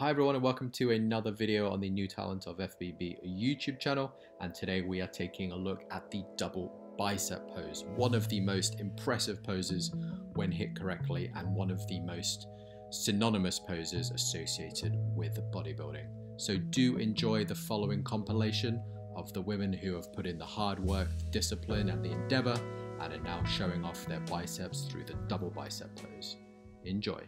Hi everyone and welcome to another video on the New Talent of FBB YouTube channel and today we are taking a look at the double bicep pose, one of the most impressive poses when hit correctly and one of the most synonymous poses associated with bodybuilding. So do enjoy the following compilation of the women who have put in the hard work, the discipline and the endeavor and are now showing off their biceps through the double bicep pose. Enjoy.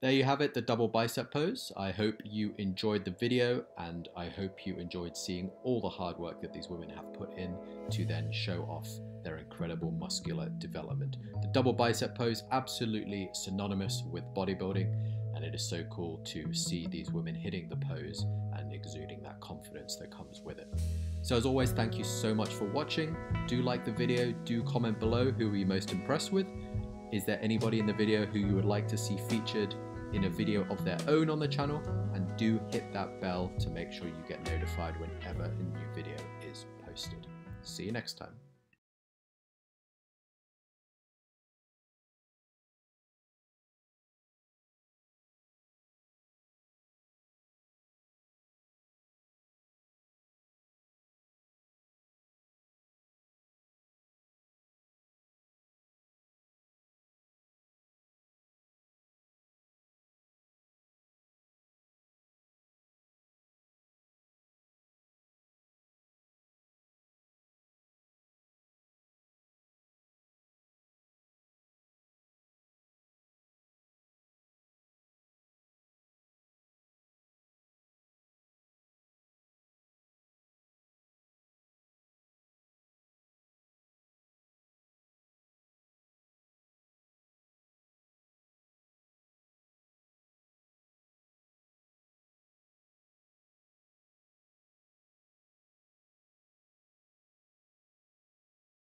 There you have it, the double bicep pose. I hope you enjoyed the video and I hope you enjoyed seeing all the hard work that these women have put in to then show off their incredible muscular development. The double bicep pose, absolutely synonymous with bodybuilding and it is so cool to see these women hitting the pose and exuding that confidence that comes with it. So as always, thank you so much for watching. Do like the video, do comment below who were you most impressed with. Is there anybody in the video who you would like to see featured in a video of their own on the channel and do hit that bell to make sure you get notified whenever a new video is posted. See you next time.